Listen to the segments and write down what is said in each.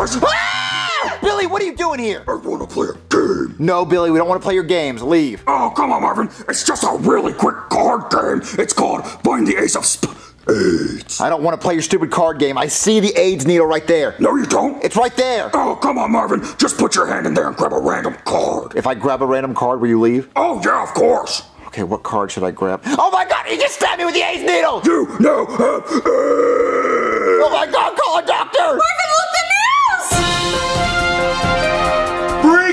guys. Ah! Billy, what are you doing here? I want to play a game. No, Billy, we don't want to play your games. Leave. Oh, come on, Marvin. It's just a really quick card game. It's called Find the Ace of Sp- AIDS. I don't want to play your stupid card game. I see the AIDS needle right there. No, you don't. It's right there. Oh, come on, Marvin. Just put your hand in there and grab a random card. If I grab a random card, will you leave? Oh, yeah, of course. Okay, what card should I grab? Oh my god, he just stabbed me with the AIDS needle! You now have AIDS. Oh my god, call a doctor!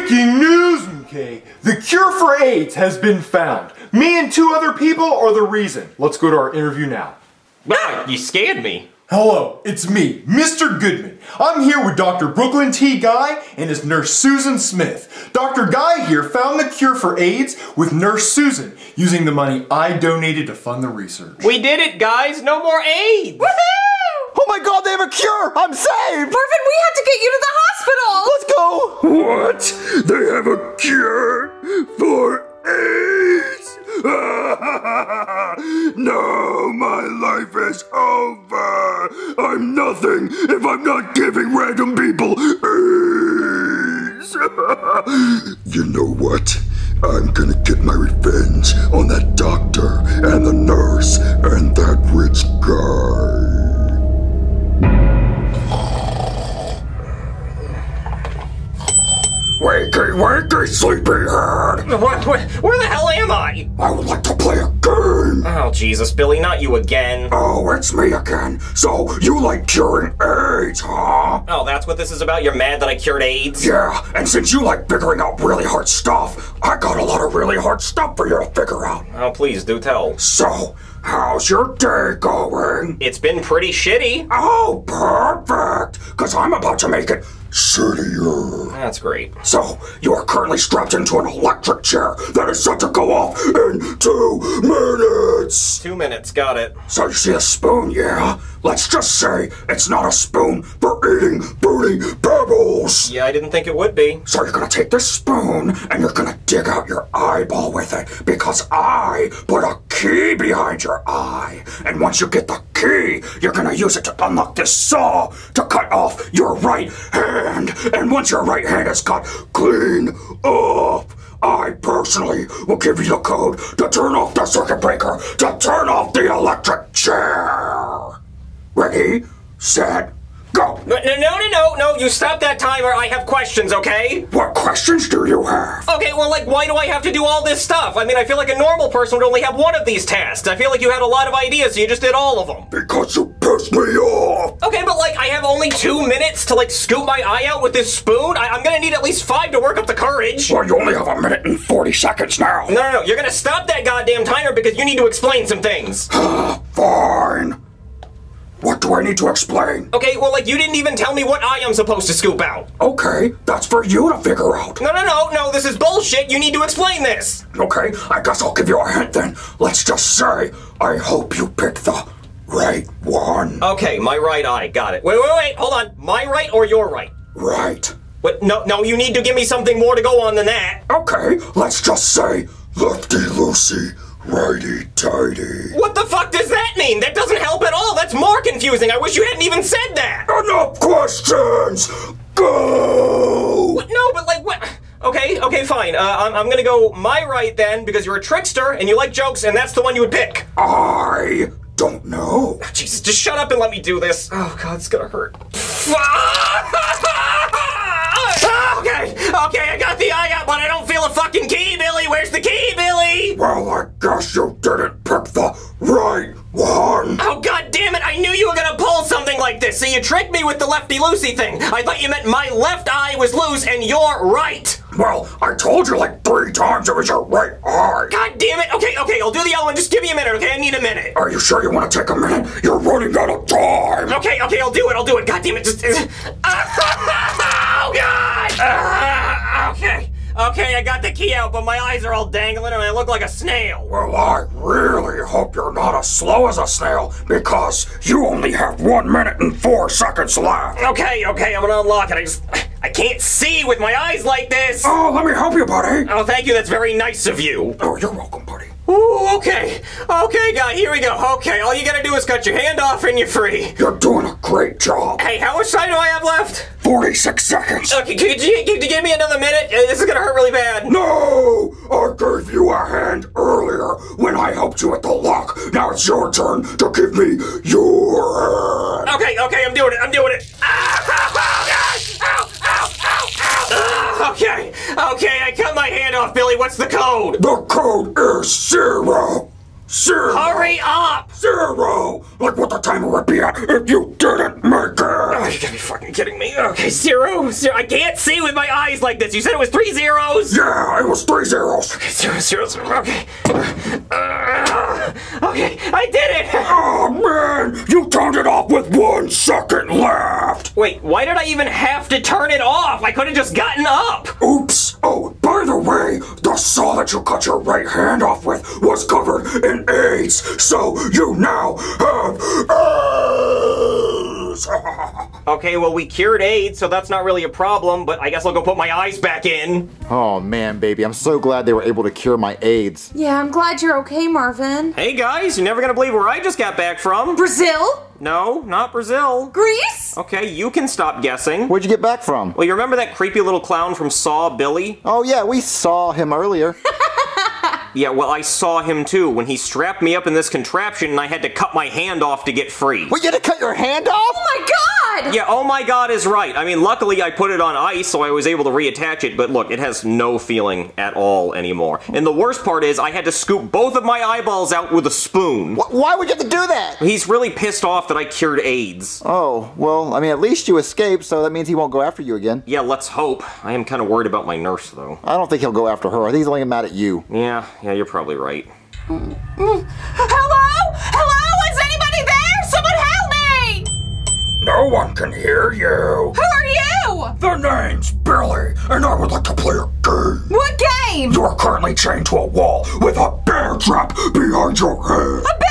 Breaking news, MK! The cure for AIDS has been found. Me and two other people are the reason. Let's go to our interview now. Ah, you scared me. Hello, it's me, Mr. Goodman. I'm here with Dr. Brooklyn T. Guy and his nurse Susan Smith. Dr. Guy here found the cure for AIDS with nurse Susan using the money I donated to fund the research. We did it, guys. No more AIDS. Oh my god, they have a cure! I'm saved! Marvin, we have to get you to the hospital! Let's go! What? They have a cure for AIDS? no, my life is over. I'm nothing if I'm not giving random people AIDS. you know what? I'm gonna get my revenge on that doctor Jesus, Billy, not you again. Oh, it's me again. So, you like curing AIDS, huh? Oh, that's what this is about? You're mad that I cured AIDS? Yeah, and since you like figuring out really hard stuff, I got a lot of really hard stuff for you to figure out. Oh, please, do tell. So, how's your day going? It's been pretty shitty. Oh, perfect! Because I'm about to make it shittier. That's great. So, you are currently strapped into an electric chair that is set to go off in two minutes. Two minutes, got it. So you see a spoon, yeah? Let's just say it's not a spoon for eating booty pebbles. Yeah, I didn't think it would be. So you're gonna take this spoon and you're gonna dig out your eyeball with it because I put a key behind your eye. And once you get the key, you're gonna use it to unlock this saw to cut off your right hand. And once your right hand is cut clean off, I personally will give you the code to turn off the circuit breaker to turn off the electric chair. Ready, set, go. No, no, no, no, no, you stop that timer. I have questions, okay? What questions do you have? Okay, well, like, why do I have to do all this stuff? I mean, I feel like a normal person would only have one of these tasks. I feel like you had a lot of ideas, so you just did all of them. Because you pissed me off. Okay, but like, I have only two minutes to like scoop my eye out with this spoon. I- I'm gonna need at least five to work up the courage. Well, you only have a minute and 40 seconds now. No, no, no, you're gonna stop that goddamn timer because you need to explain some things. Fine. Do I need to explain? Okay, well, like, you didn't even tell me what I'm supposed to scoop out. Okay, that's for you to figure out. No, no, no, no, this is bullshit. You need to explain this. Okay, I guess I'll give you a hint then. Let's just say, I hope you picked the right one. Okay, my right eye, got it. Wait, wait, wait, hold on. My right or your right? Right. What? No, no, you need to give me something more to go on than that. Okay, let's just say, lefty loosey, righty tighty. What the fuck does that mean? That doesn't help at all. That's more confusing. I wish you hadn't even said that. Enough questions! Go! What? No, but like, what? Okay, okay, fine. Uh, I'm, I'm gonna go my right then because you're a trickster and you like jokes, and that's the one you would pick. I don't know. Jesus, just shut up and let me do this. Oh god, it's gonna hurt. Oh, okay, okay, I got the eye out, but I don't feel a fucking key, Billy. Where's the key, Billy? Well, I guess you didn't pick the right one. Oh god damn it! I knew you were gonna pull something like this. So you tricked me with the lefty loosey thing. I thought you meant my left eye was loose and you're right. Well, I told you like three times it was your right eye. God damn it! Okay, okay, I'll do the other one. Just give me a minute, okay? I need a minute. Are you sure you want to take a minute? You're running out of time. Okay, okay, I'll do it. I'll do it. God damn it! Just. oh God! Ah, okay, okay, I got the key out, but my eyes are all dangling and I look like a snail. Well, I really hope you're not as slow as a snail because you only have one minute and four seconds left. Okay, okay, I'm gonna unlock it. I just. I can't see with my eyes like this. Oh, let me help you, buddy. Oh, thank you. That's very nice of you. Oh, you're welcome, buddy. Ooh, okay. Okay, guy, here we go. Okay, all you gotta do is cut your hand off and you're free. You're doing a great job. Hey, how much time do I have left? 46 seconds. Okay, could you, could you give me another minute? Uh, This is gonna hurt really bad. No! I gave you a hand earlier when I helped you with the lock. Now it's your turn to give me your hand. Okay, okay, I'm doing it. I'm doing it. Ah, What's the code? The code is zero. Zero. Hurry up! Zero. Like what the timer would be at if you didn't make Oh, it. you gotta be fucking kidding me. Okay, zero, zero. I can't see with my eyes like this. You said it was three zeros? Yeah, it was three zeros. Okay, zero, zero, zero. Okay. Uh, okay, I did it! Oh man, you turned it off with one second left. Wait, why did I even have to turn it off? I could have just gotten up. Oops. Oh, by the way, the saw that you cut your right hand off with was covered in AIDS, so you now have AIDS. Okay, well, we cured AIDS, so that's not really a problem, but I guess I'll go put my eyes back in. Oh man, baby, I'm so glad they were able to cure my AIDS. Yeah, I'm glad you're okay, Marvin. Hey guys, you're never gonna believe where I just got back from. Brazil? No, not Brazil. Greece? Okay, you can stop guessing. Where'd you get back from? Well, you remember that creepy little clown from Saw, Billy? Oh yeah, we saw him earlier. Yeah, well, I saw him too when he strapped me up in this contraption and I had to cut my hand off to get free. Wait, you had to cut your hand off? Oh my god! Yeah, oh my god is right. I mean, luckily I put it on ice so I was able to reattach it, but look, it has no feeling at all anymore. And the worst part is I had to scoop both of my eyeballs out with a spoon. Wh- Why would you have to do that? He's really pissed off that I cured AIDS. Oh, well, I mean, at least you escaped, so that means he won't go after you again. Yeah, let's hope. I am kind of worried about my nurse, though. I don't think he'll go after her. I think he's only mad at you. Yeah, yeah, you're probably right. Hello? Hello? One can hear you. Who are you? The name's Billy, and I would like to play a game. What game? You are currently chained to a wall with a bear trap behind your head.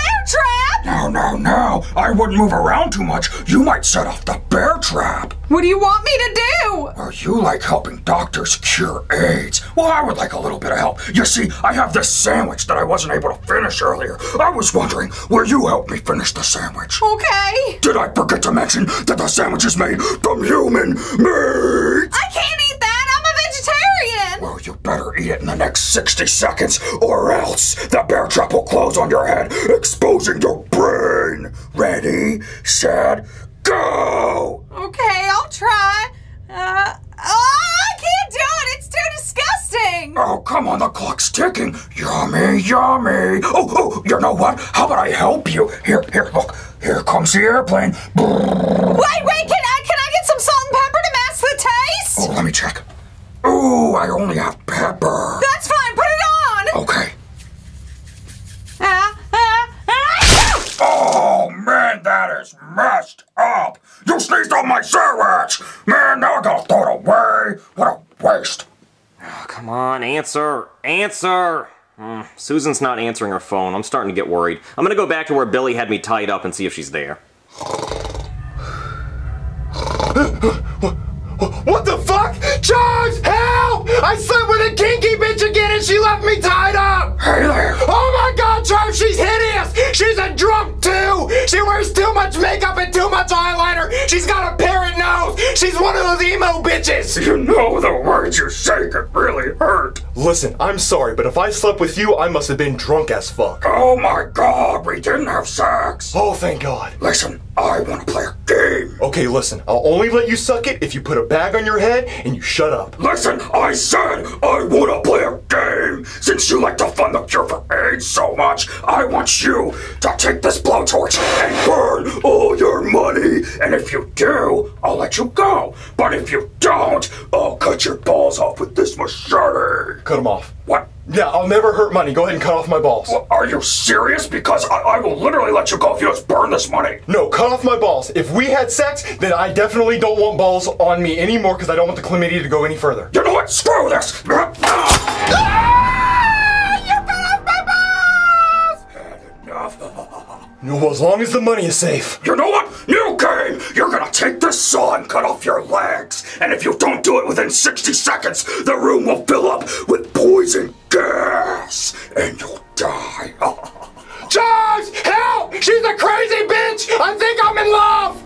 A bear trap? Now, now, now, I wouldn't move around too much. You might set off the bear trap. What do you want me to do? Are you like helping doctors cure AIDS? Well, I would like a little bit of help. You see, I have this sandwich that I wasn't able to finish earlier. I was wondering, will you help me finish the sandwich? Okay. Did I forget to mention that the sandwich is made from human meat? I can't eat that. I'm a vegetarian. Well, you better eat it in the next 60 seconds, or else the bear trap will close on your head, exposing your brain. Ready, set, go! Okay, I'll try. Uh, oh, I can't do it. It's too disgusting. Oh, come on, the clock's ticking. Yummy, yummy. Oh, oh, you know what? How about I help you? Here, here, look. Here comes the airplane. Wait, wait. Can I can I get some salt and pepper to mask the taste? Oh, let me check. Ooh, I only have pepper. That's fine. Put it on. Okay. Ah, ah, ah. Oh, man, that is messed up. You sneezed on my sandwich. Man, now I gotta throw it away. What a waste. Come on, answer. Answer! Hmm, Susan's not answering her phone. I'm starting to get worried. I'm gonna go back to where Billy had me tied up and see if she's there. What the fuck? Charles, help! I slept with a kinky bitch again and she left me tied up! Hey there. Oh my god, Charles, she's hideous! She's a drunk too! She wears too much makeup and too much eyeliner! She's got a parrot nose! She's one of those emo bitches! You know the words you say could really hurt. Listen, I'm sorry, but if I slept with you, I must have been drunk as fuck. Oh my god, we didn't have sex. Oh, thank God. Listen, I want to play a game. Okay, listen, I'll only let you suck it if you put a bag on your head and you shut up. Listen, I said I want to play a game. Since you like to fund the cure for AIDS so much, I want you to take this blowtorch and burn all your money. And if you do, I'll let you go. But if you don't, I'll cut your balls off with this machete. Cut them off. What? Yeah, I'll never hurt money. Go ahead and cut off my balls. Are you serious? Because I, I will literally let you go if you just burn this money. No, cut off my balls. If we had sex, then I definitely don't want balls on me anymore because I don't want the chlamydia to go any further. You know what? Screw this. Well, as long as the money is safe. You know what? New game! You're gonna take this saw and cut off your legs. And if you don't do it within 60 seconds, the room will fill up with poison gas. And you'll die. Judge! Help! She's a crazy bitch! I think I'm in love!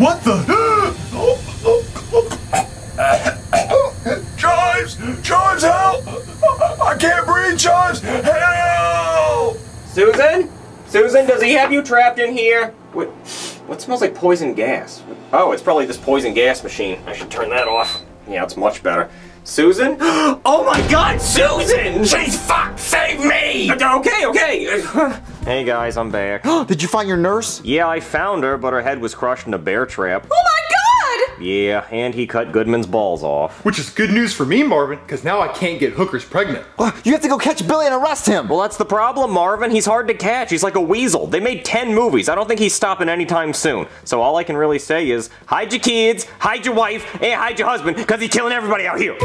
What the? Susan, does he have you trapped in here? What, what smells like poison gas? Oh, it's probably this poison gas machine. I should turn that off. Yeah, it's much better. Susan? Oh my god, Susan! She's fucked! Save me! Okay, okay. Hey guys, I'm back. Did you find your nurse? Yeah, I found her, but her head was crushed in a bear trap. Oh my god! Yeah, and he cut Goodman's balls off. Which is good news for me, Marvin, because now I can't get hookers pregnant. Uh, You have to go catch Billy and arrest him. Well, that's the problem, Marvin. He's hard to catch. He's like a weasel. They made 10 movies. I don't think he's stopping anytime soon. So all I can really say is hide your kids, hide your wife, and hide your husband, because he's killing everybody out here.